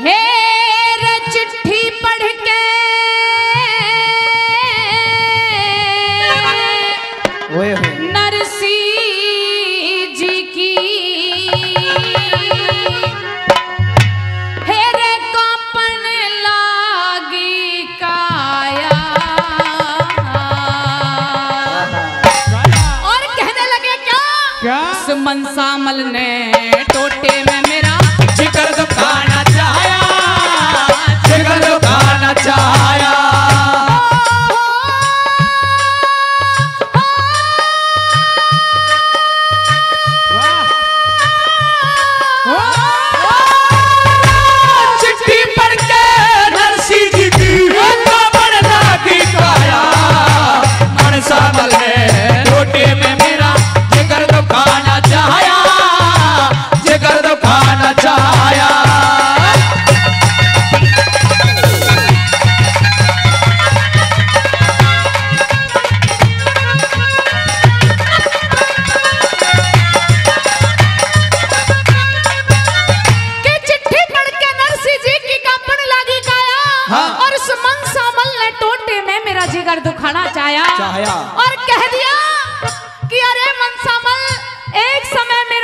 हे चिट्ठी पढ़ के। नरसी जी की। हे रे लागी काया। और कहने लगे क्या? क्या? सुमन सामल ने टोटे में मेरा जिगर दुखाना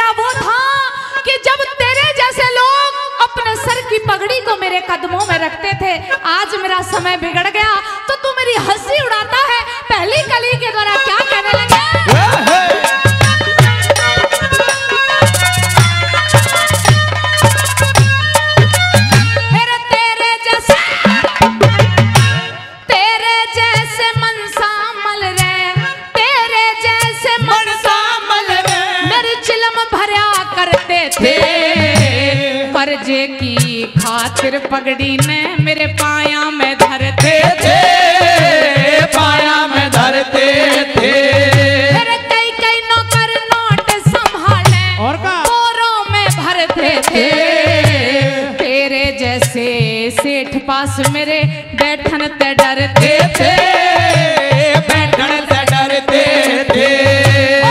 मेरा वो था कि जब तेरे जैसे लोग अपने सर की पगड़ी को मेरे कदमों में रखते थे, आज मेरा समय बिगड़ गया तो तू मेरी हँसी उड़ाता है। पहली कली के द्वारा क्या कहने लगे? खातिर पगड़ी ने मेरे पाया में धरते थे। पाया में धरते थे। फिर कई कई नौकर नोट संभाले और का? बोरों में भरते थे। तेरे जैसे सेठ पास मेरे बैठन ते डरते थे। बैठन से डरते थे।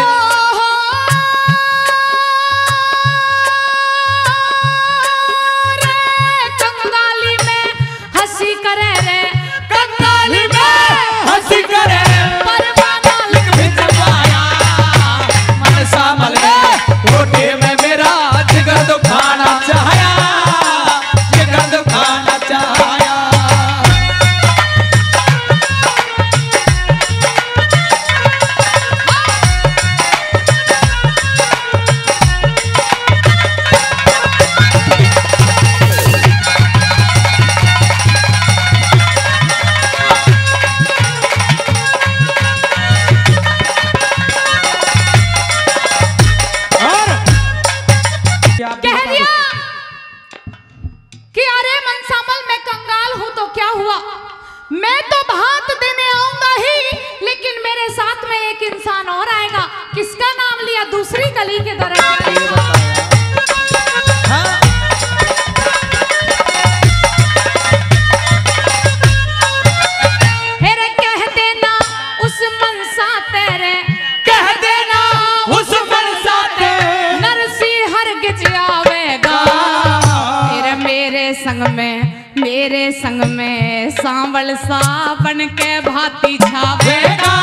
फिर मेरे संग में मेरे संग में सांवल सा बन के भाती छावे छावेगा।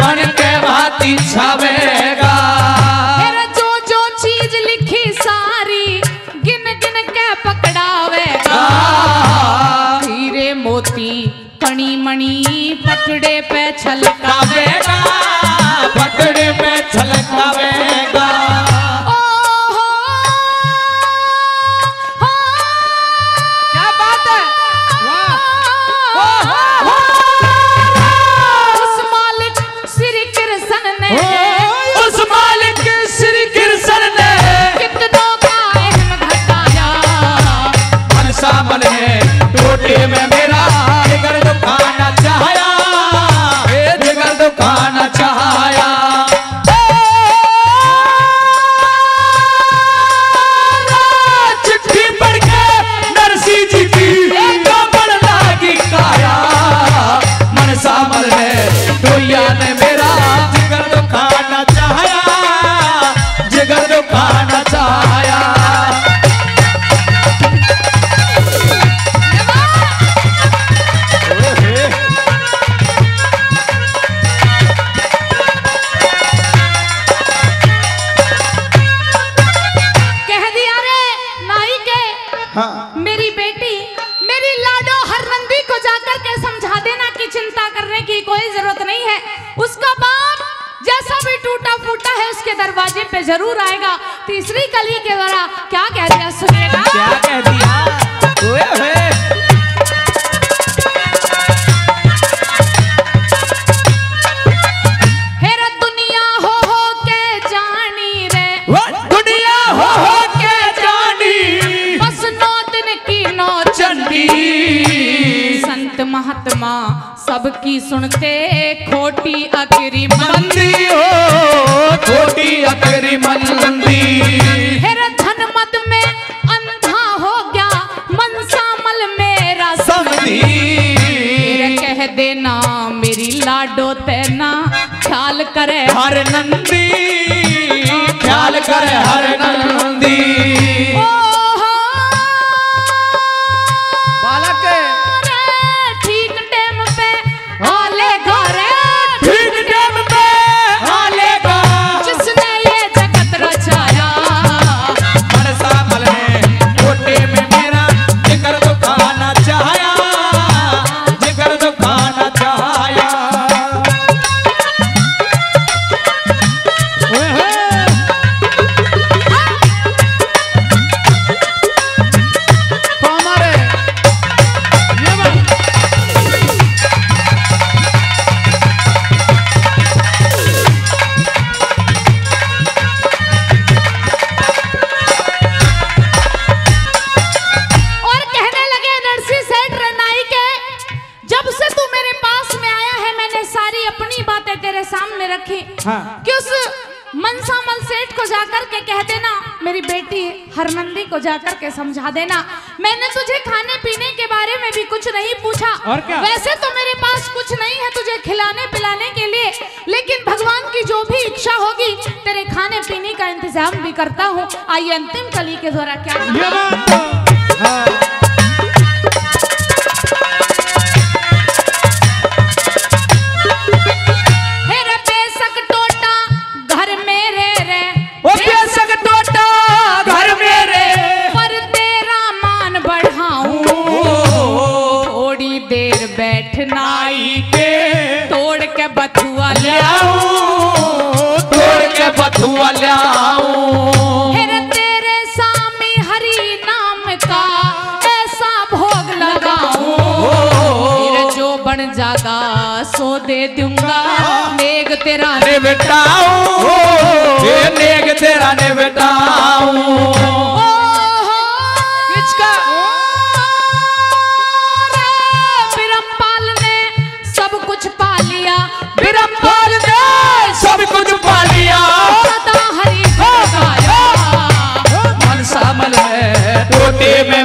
बन के भाती छावेगा। कणी पकड़े पे छलकावेगा। पकड़े पे ओहो, क्या बात है? वाह। कोई आने ज़रूर आएगा। तीसरी कली के द्वारा क्या कह दिया? सुनेगा क्या कह दिया? ओए ओए दुनिया जानी रे। दुनिया जानी। बस नौ की नौ संत महात्मा सबकी सुनते खोटी अकरी मंदी। हो छोटी अकरी मंदी। हेरा धन मत में अंधा हो गया मनसामल मेरा समझी। कह देना मेरी लाडो तेना ख्याल करे। हर नंदी ख्याल करे हर नंदी। कि उस मनसामल सेठ को जाकर के कह देना मेरी बेटी हरनंदी को जाकर के समझा देना। मैंने तुझे खाने पीने के बारे में भी कुछ नहीं पूछा। और क्या? वैसे तो मेरे पास कुछ नहीं है तुझे खिलाने पिलाने के लिए लेकिन भगवान की जो भी इच्छा होगी तेरे खाने पीने का इंतज़ाम भी करता हूँ। आइए अंतिम कली के द्वारा क्या बैठना नाई के तोड़ के बथुआ ले लियाऊं तोड़ के बथुआ लियाऊं तेरे सामी हरि नाम का ऐसा भोग लगाऊँ। जो बन जागा सो दे दूँगा। नेग तेरा ने बेटाऊं नेग तेरा ने बेटाऊं मन सामल